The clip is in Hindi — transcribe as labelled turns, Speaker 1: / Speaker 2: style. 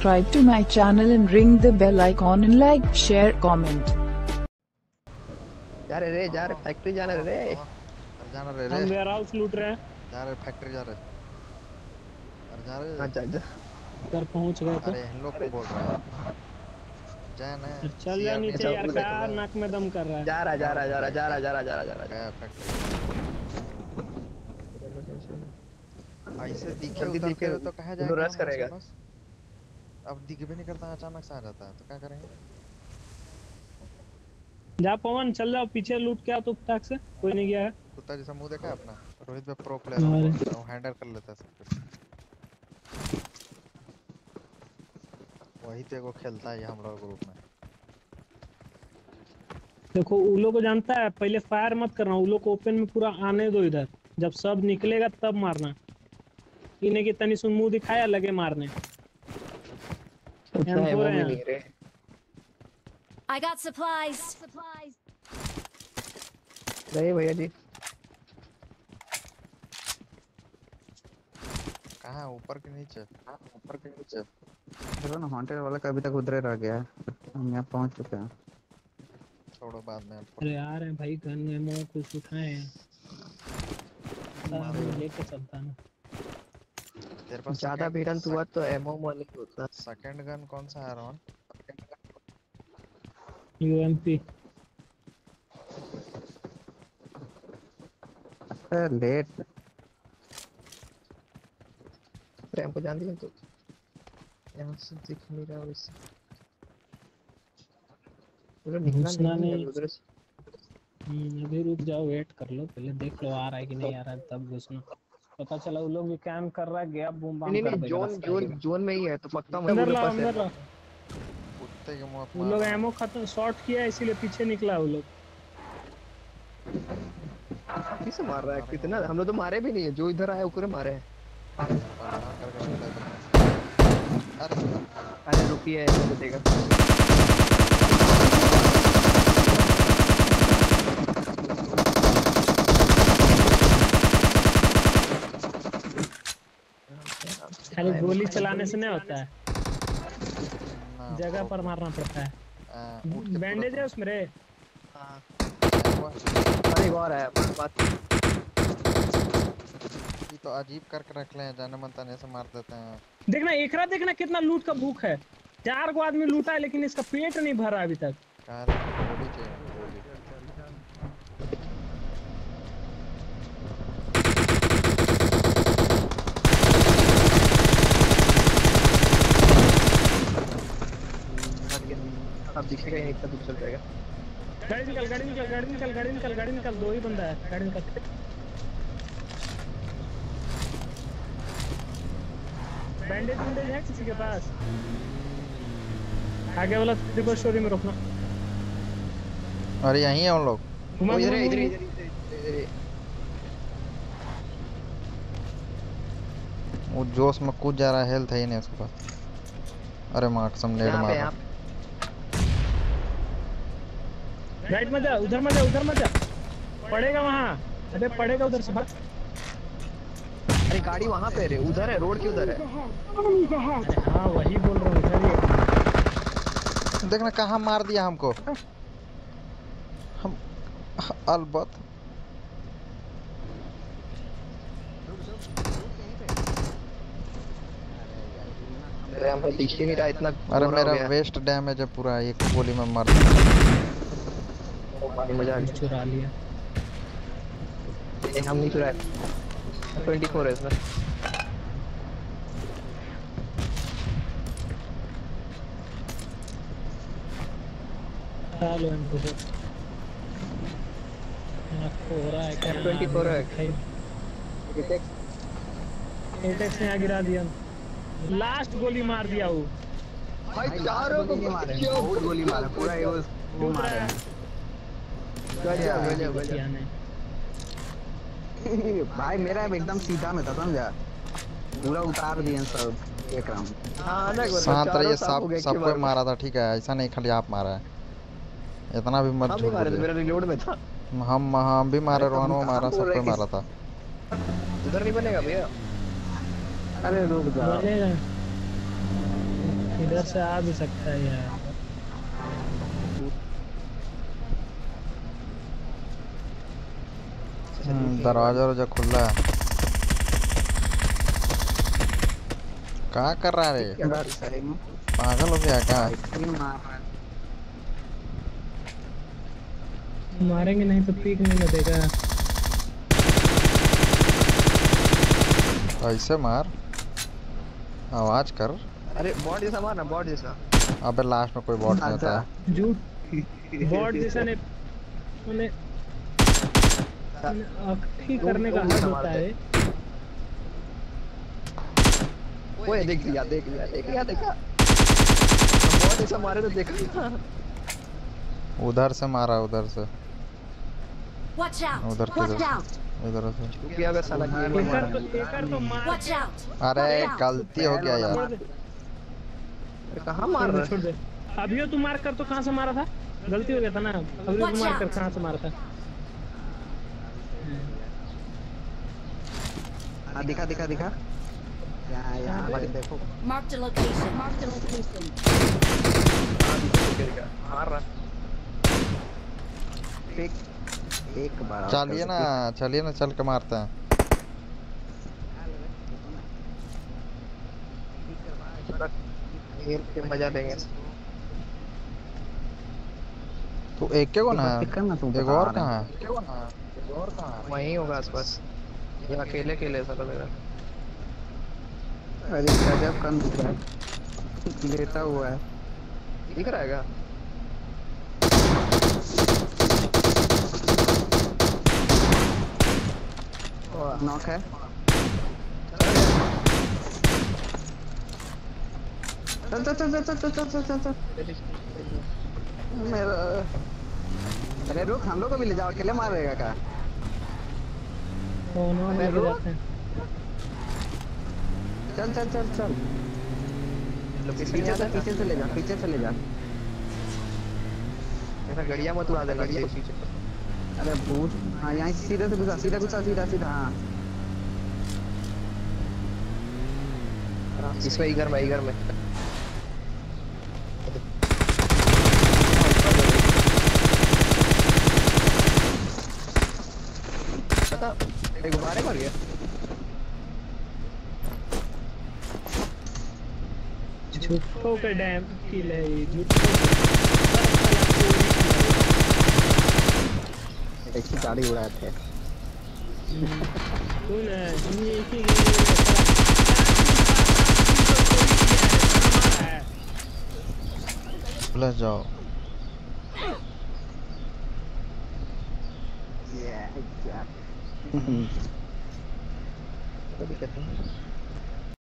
Speaker 1: subscribe to my channel and ring the bell icon and like, share, comment.
Speaker 2: जा रहे रे जा रहे फैक्ट्री जाना रे।
Speaker 3: जाना रे
Speaker 4: हम
Speaker 3: रे।
Speaker 4: वेयर हाउस लूट रहे हैं।
Speaker 3: जा रहे फैक्ट्री जा रहे। अरे जा रहे।
Speaker 2: अच्छा अच्छा
Speaker 4: घर पहुँच गए तो।
Speaker 3: अरे इन लोग को बोल रहे हैं। जैन
Speaker 4: चल जा नीचे यार
Speaker 3: लोग
Speaker 4: नाक में दम कर रहा है?
Speaker 2: जा रहा जा रहा जा रहा जा रहा जा रहा जा रहा जा रहा।
Speaker 3: गया फैक्ट्री ऐसे दिखे उतर के तो कहा जाएगा
Speaker 2: रस करेगा।
Speaker 3: अब दिख भी नहीं करता अचानक से आ जाता है तो क्या करेंगे?
Speaker 4: जा पवन चल जाओ पीछे लूट के आओ तो ताक से कोई नहीं गया है।
Speaker 3: कुत्ता जैसा मुँह देखा है अपना? रोहित पे प्रो। प्लेयर वो हैंडल कर लेता है सब कुछ। वही तो एगो खेलता है हम लोग ग्रुप में।
Speaker 4: देखो उलो को जानता है पहले फायर मत करना उलो को ओपन में पूरा आने दो इधर। जब सब निकलेगा तब मारना। इन्हें की तनी सुन मुँह दिखाया लगे मारने।
Speaker 2: अच्छा है वो भी नहीं रे
Speaker 5: I got supplies.
Speaker 2: नहीं भैया जी
Speaker 3: कहाँ ऊपर के नीचे? ऊपर के नीचे।
Speaker 6: चलो ना हॉन्टेड वाला का अभी तक उधर रह गया है। हम यहाँ पहुँच चुके हैं।
Speaker 3: छोड़ो बाद में
Speaker 4: अरे यार है भाई गन एमो कुछ उठाए। हैं लेके चलता ना
Speaker 3: तेरे पास
Speaker 2: ज़्यादा भिड़ंत हुआ तो एमओ वाले होता।
Speaker 3: सेकंड गन कौन सा है रोहन
Speaker 4: यूएमपी
Speaker 6: अरे लेट
Speaker 2: प्रेम को जान दिया तो। यहाँ से दिख नहीं रहा और इससे उधर निकलना नहीं उधर से।
Speaker 4: हम्म, अभी रुक जाओ वेट कर लो। पहले देख लो आ रहा है कि नहीं आ रहा है तब घुसना। पता चला वो लोग भी कैंप कर रहा है गया बूम बाम
Speaker 2: नहीं नहीं जोन जोन जोन में ही है तो पक्का मैं
Speaker 4: अंदर
Speaker 2: उधर
Speaker 4: अंदर
Speaker 2: है।
Speaker 3: कुत्ते के मुँह
Speaker 4: वो लोग एमो खत्म शॉट किया इसीलिए पीछे निकला वो लोग।
Speaker 2: किसे मार रहा है? कितना? हम लोग तो मारे भी नहीं है जो इधर आया ऊपर मारे हैं।
Speaker 3: अरे
Speaker 2: अरे रुकिए मुझे देगा
Speaker 4: खाली गोली चलाने से नहीं होता है। जगह पर मारना पड़ता है। बैंडेज है उसमें रे।
Speaker 3: तुरंत-
Speaker 2: एक और है बात।
Speaker 3: ये तो अजीब करके रख ले हैं, जाने मन ताने से मार देते हैं।
Speaker 4: देखना एकरा देखना कितना लूट का भूख है। चार गो आदमी लूटा है लेकिन इसका पेट नहीं भरा अभी तक
Speaker 3: कहा रे गोली चाहिए गोली
Speaker 2: अब दिखेगा ही नहीं इतना दूर चल जाएगा।
Speaker 4: गाड़ी निकल गाड़ी निकल गाड़ी निकल गाड़ी निकल गाड़ी निकल दो ही बंदा है गाड़ी निकल। बैंडेज बैंडेज है किसी के पास? आगे वाला ट्रिपल स्टोरी में रोकना।
Speaker 3: अरे यहीं है उन लोग।
Speaker 4: घुमा
Speaker 2: इधर इधर इधर इधर।
Speaker 3: वो जोश में कूद जा रहा है हेल्थ है ही नहीं उसके पास। अरे मार कसम नेड
Speaker 2: यहाँ पे
Speaker 3: मार
Speaker 2: यहाँ
Speaker 4: राइट में जा उधर में जा उधर में जा। पड़ेगा वहाँ। अबे पड़ेगा उधर से भाग
Speaker 2: अरे गाड़ी वहाँ पे है रे उधर है रोड के उधर है।
Speaker 4: हाँ वही बोल रहा हूँ इधर ही
Speaker 3: देखना कहाँ मार दिया हमको? हम अलबत
Speaker 2: अरे हमें दिख ही नहीं रहा इतना
Speaker 3: अरे मेरा वेस्ट डैमेज है पूरा एक गोली में मर
Speaker 2: ओ भाई मज़ा आ गया।
Speaker 4: चुरा लिया।
Speaker 2: ये हम नहीं चुराए। ट्वेंटी फोर है इसमें
Speaker 4: चलो इनको से आपको हो है क्या?
Speaker 2: F24 है।
Speaker 4: एटेक्स ने गिरा दिया। लास्ट गोली मार दिया वो।
Speaker 2: भाई चारों को
Speaker 6: मारे। बहुत गोली मारा। पूरा वो- वो मारे हैं।
Speaker 2: गजब गजब
Speaker 4: बतिया
Speaker 2: गजब
Speaker 4: ने
Speaker 6: भाई मेरा एकदम सीधा में था समझा? पूरा उतार दिए सब एक राउंड।
Speaker 2: हाँ ना एक बार
Speaker 3: शांत रहिए सब
Speaker 2: ही
Speaker 3: सबको मारा था ठीक है ऐसा नहीं खाली आप मारा है। इतना भी मत झूठ
Speaker 2: मारे रिलोड में था।
Speaker 3: हम हम भी मारे रोहन वो मारा
Speaker 6: रहे
Speaker 3: सबको मारा था।
Speaker 2: उधर नहीं बनेगा भैया?
Speaker 6: अरे रुक जा।
Speaker 4: इधर से आ भी सकता है यार।
Speaker 3: दरवाज़ा वरवाजा खुला है। क्या कर रहा है पागल हो गया क्या?
Speaker 6: मार
Speaker 4: मारेंगे नहीं तो पीक नहीं लगेगा।
Speaker 3: ऐसे मार। आवाज़ कर।
Speaker 2: अरे बॉट जैसा मारना बॉट जैसा।
Speaker 3: अबे लास्ट में कोई बॉट नहीं होता। है
Speaker 4: झूठ। बॉट जैसा ने अखी करने का हद होता है।
Speaker 2: ओए देख लिया देख लिया देख लिया देखा। मारे तो देखा।
Speaker 3: उधर से मारा उधर से।
Speaker 5: Watch out!
Speaker 3: उधर
Speaker 5: Watch
Speaker 3: किधर
Speaker 5: out!
Speaker 3: इधर से।
Speaker 2: क्योंकि अगर साला गेम में
Speaker 4: एकर
Speaker 2: मारा।
Speaker 4: तो तो मार।
Speaker 5: Watch out!
Speaker 3: अरे गलती हो गया यार।
Speaker 2: कहाँ मार रहा
Speaker 4: छोड़ दे। तू मार कर तो कहाँ से मारा था? गलती हो गया था ना।
Speaker 5: अभी
Speaker 4: तू मार कर कहाँ से मारा था?
Speaker 6: हाँ दिखा दिखा दिखा। यहाँ यहाँ पर देखो।
Speaker 5: Marked a location. Marked a location.
Speaker 2: है मार रहा।
Speaker 6: एक एक बार
Speaker 3: चलिए ना चलिए ना चल के मारते हैं।
Speaker 2: खेल के मज़ा लेंगे।
Speaker 3: तू एक के को ना एक और कहाँ है?
Speaker 2: वहीं होगा आसपास। ये अकेले अकेले लग रहा है।
Speaker 6: अरे गजब कन दिख रहा है। लेटा हुआ है।
Speaker 2: दिख रहा है क्या?
Speaker 6: नॉक है। चल चल चल चल चल चल चल चल चल। मेरा अरे रुक हम लोग को भी ले जाओ अकेले मारेगा क्या
Speaker 4: फ़ोन वोन
Speaker 6: मैं
Speaker 4: लेके
Speaker 6: रोक-
Speaker 4: जाते हैं
Speaker 6: चल चल चल चल। पीछे से पीछे से ले जा पीछे से ले जा।
Speaker 2: ऐसा गड़िया मत उड़ा देना पीछे
Speaker 6: अरे भूत। हाँ यहाँ सीधे से घुसा सीधा घुसा सीधा सीधा हाँ।
Speaker 2: इसमें इधर में इधर में। मर गया
Speaker 4: झुट्टो का डैम किल है ये
Speaker 6: झुट्टो गाड़ी उड़ाते हैं
Speaker 4: कौन है ये इसी के
Speaker 3: प्लस जाओ
Speaker 2: Yeah, exactly. Gracias,